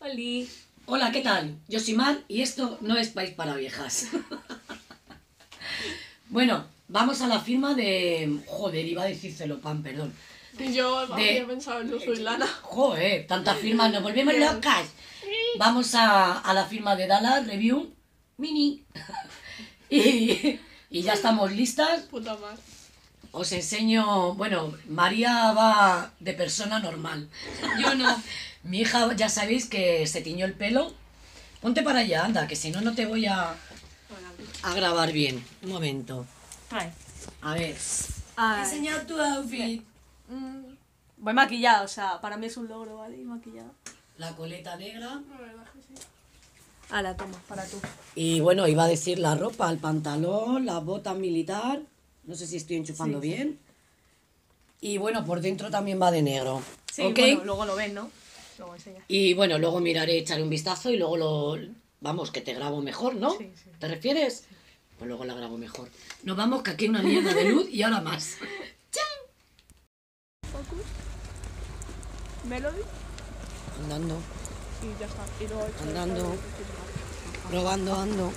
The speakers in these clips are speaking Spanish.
Oli. Hola, ¿qué tal? Yo soy Mar y esto no es país para viejas. bueno, vamos a la firma de... Joder, iba a decir celopan, perdón. Y yo De- había pensado en Luzo y Lana. Joder, tantas firmas, nos volvemos locas. Vamos a, a la firma de Dallas Review Mini. y, y ya estamos listas. Puta madre. Os enseño, bueno, María va de persona normal. Yo no. Mi hija, ya sabéis que se tiñó el pelo. Ponte para allá, anda, que si no, no te voy a, a grabar bien. Un momento. A ver. Enseña tu outfit. Mm, Voy maquillada, o sea, para mí es un logro, ¿vale? Ir maquillada. La coleta negra. Ala, toma, para tú. Y bueno, iba a decir la ropa, el pantalón, la bota militar. No sé si estoy enchufando bien. Y bueno, por dentro también va de negro. Sí, ¿Ok? bueno, luego lo ven, ¿no? Luego. Y bueno, luego miraré, echaré un vistazo y luego lo. Vamos, que te grabo mejor, ¿no? Sí, sí. ¿Te refieres? Pues luego la grabo mejor. Nos vamos, que aquí hay una mierda de luz y ahora más. Focus. Melody. Andando, Y ya está. Y luego he Andando. probando, ando.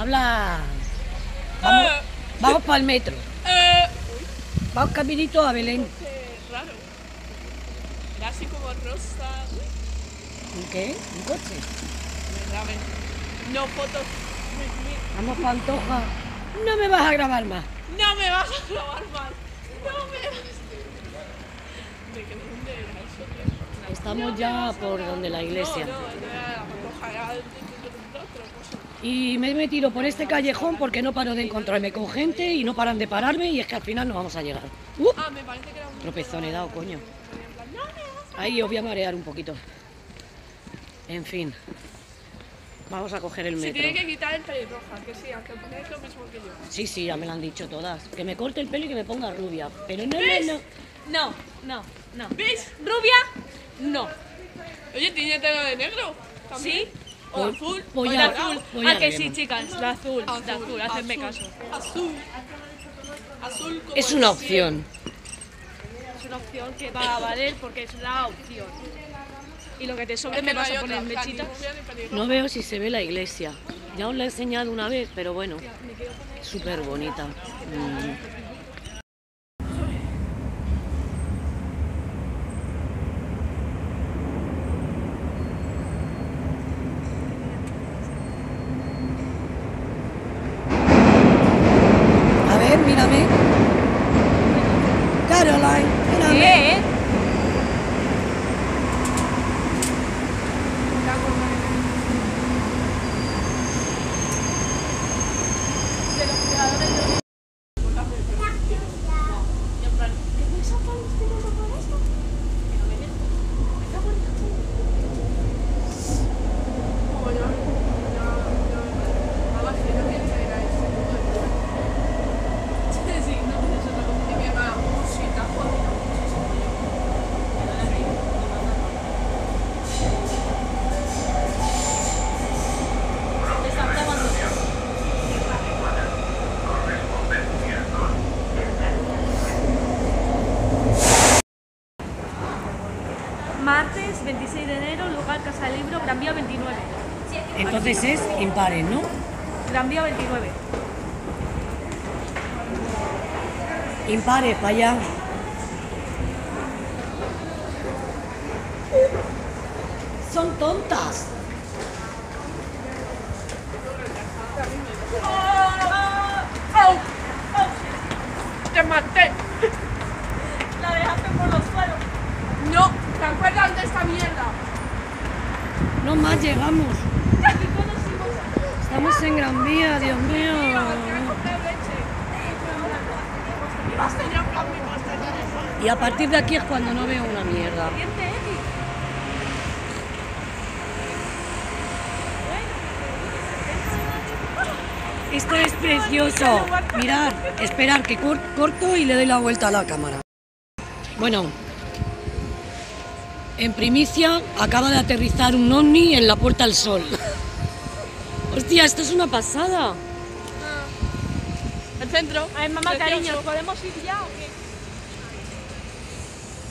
Habla. Vamos, vamos para el metro. Eh, Vamos caminito a Belén. raro. Era así como rosa. ¿Un qué? ¿Un coche? No fotos. Vamos para Antoja. No me vas a grabar más. No me vas a grabar mal. No me vas ¿De qué dónde era eso? Estamos ya por donde la iglesia. No, no, no era la pantoja, era de- de- de- de otra cosa. Y me he metido por este callejón porque no paro de encontrarme con gente y no paran de pararme y es que al final no vamos a llegar. ¡Uh! Ah, me parece que era un. Tropezón he dado, coño. Ahí os voy a marear un poquito. En fin. Vamos a coger el Se metro. tiene que quitar el pelirroja, que sí, aunque ponéis lo mismo que yo. Sí, sí, ya me lo han dicho todas. Que me corte el pelo y que me ponga rubia. Pero no, ¿Ves? no, no. No, no, no. ¿Ves? ¿Rubia? No. Oye, tiene tela de negro. ¿También? ¿Sí? O azul. o dorado. Azul. ah, que sí, chicas. La azul. La azul, hacedme caso. Azul. Azul como Es el una cielo. opción. Es una opción que va a valer porque es la opción. Y lo que te sobre Es me que no vas hay a otra, poner en plan, ni mechitas. rubia ni pelirroja. No veo si se ve la iglesia. Ya os la he enseñado una vez, pero bueno. Súper bonita. Mm. you know, yeah. Entonces es impares, ¿no? Gran Vía 29. Impares, para allá. Son tontas. ¡Te maté! La dejaste por los suelos. ¡No! ¿Te acuerdas de esta mierda? No más llegamos. Estamos en Gran Vía, Dios mío. Y a partir de aquí es cuando no veo una mierda. Esto es precioso. Mirad, esperar que cor- corto y le doy la vuelta a la cámara. Bueno, en primicia acaba de aterrizar un ovni en la Puerta al Sol. Hostia, esto es una pasada. El centro. A ver, mamá, cariño, ¿podemos ir ya o qué?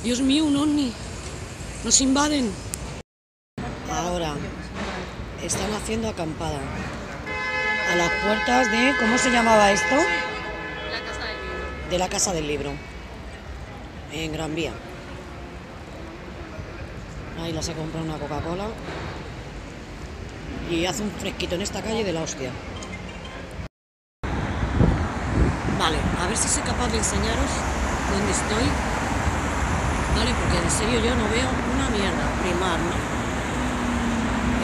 Dios mío, un ovni. Nos invaden. Ahora están haciendo acampada. A las puertas de. ¿Cómo se llamaba esto? La casa del libro. De la Casa del Libro. En Gran Vía. Ahí las he comprado una Coca-Cola. Y hace un fresquito en esta calle de la hostia. Vale, a ver si soy capaz de enseñaros dónde estoy. Vale, porque en serio yo no veo una mierda. Primar, ¿no?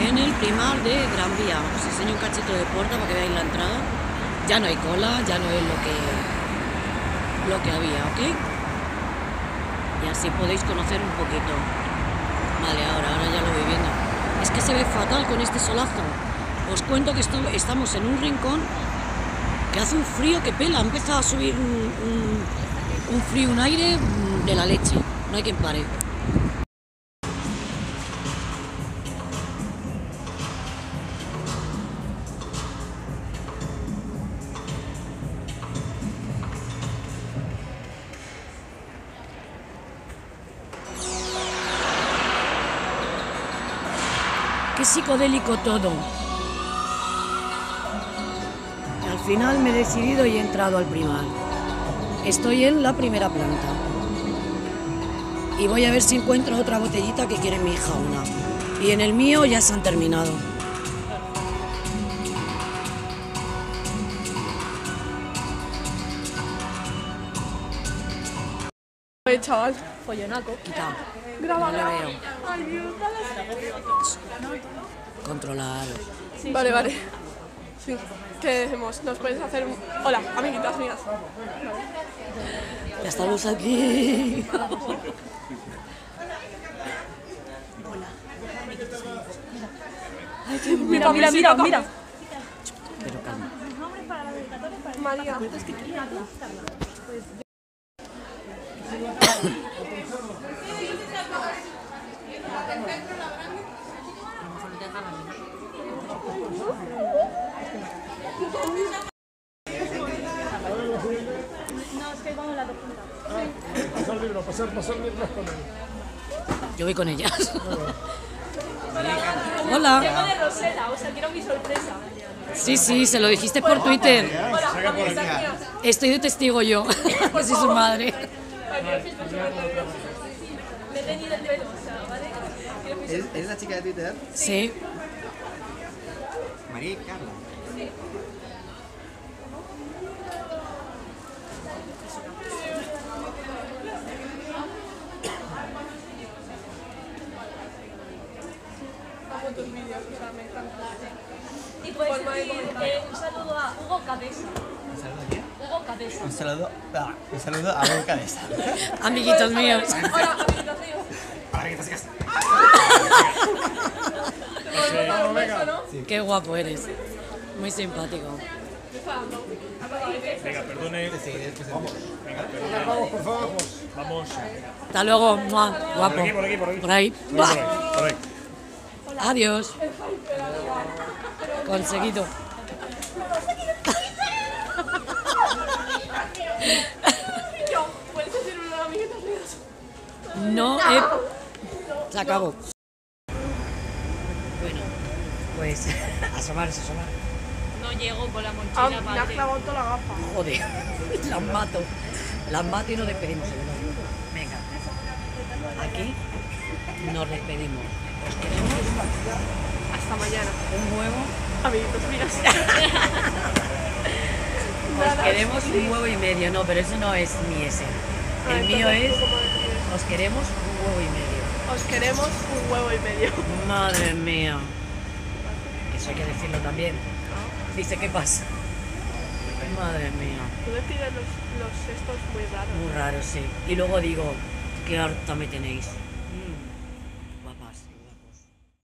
En el primar de Gran Vía. Os enseño un cachito de puerta para que veáis la entrada. Ya no hay cola, ya no es lo que lo que había, ¿ok? Y así podéis conocer un poquito. Vale, ahora, ahora ya lo voy viendo. Es que se ve fatal con este solazo. Os cuento que estamos en un rincón que hace un frío que pela. Ha empezado a subir un, un- frío, un aire de la leche. No hay quien pare. Qué psicodélico todo. Al final me he decidido y he entrado al primar. Estoy en la primera planta. Y voy a ver si encuentro otra botellita que quiere mi hija una. Y en el mío ya se han terminado. Oye, chaval. Follonaco. Quita. Graba, No graba. veo. Ay, Dios, dale. Controlar. Vale, vale. Sí. ¿Qué hacemos? ¿Nos puedes hacer un... Hola, amiguitas mías. Ya estamos aquí. Mira, mira, mira, mira. Pero calma. María. Yo voy con ellas. Tengo Hola. de Rosela, o sea, quiero mi sorpresa. Sí, sí, se lo dijiste por Twitter. Estoy de testigo yo. Que soy su madre. ¿Eres, eres la chica de Twitter? Sí. María y Carla. Hago tus vídeos, o sea, me encanta. Y puedes decir eh, un saludo a Hugo Cabeza. ¿Un saludo a quién? Hugo Cabeza. Un saludo, ah, un saludo a Boca Cabeza. Amiguitos míos. Hola, amiguitas mías. Ahora que te sacas. Te podemos dar un beso, ¿no? Qué guapo eres. Muy simpático. Apaga el beso. Venga, perdone. Vamos. Vamos, por favor. Vamos. Hasta luego. mua, Guapo. Por aquí, por aquí, por aquí. Por ahí. Por ahí, por ahí. Adiós. Conseguido. No he... Se acabó. Pues asomarse, asomar. No llego con la Ah, mochila, me has clavado toda la gafa. Joder, las mato. Las mato y nos despedimos. Venga. Aquí nos despedimos. Os queremos Hasta mañana. un huevo. Amiguitos míos. Os queremos un huevo y medio. No, pero ese no es mi ese. Ah, El mío es. Os queremos un huevo y medio. Os queremos un huevo y medio. Madre mía. Eso hay que decirlo también. Dice, ¿qué pasa? Madre mía. Tú decides los, los estos muy raros. Muy raro, sí. Y luego digo, qué harta me tenéis.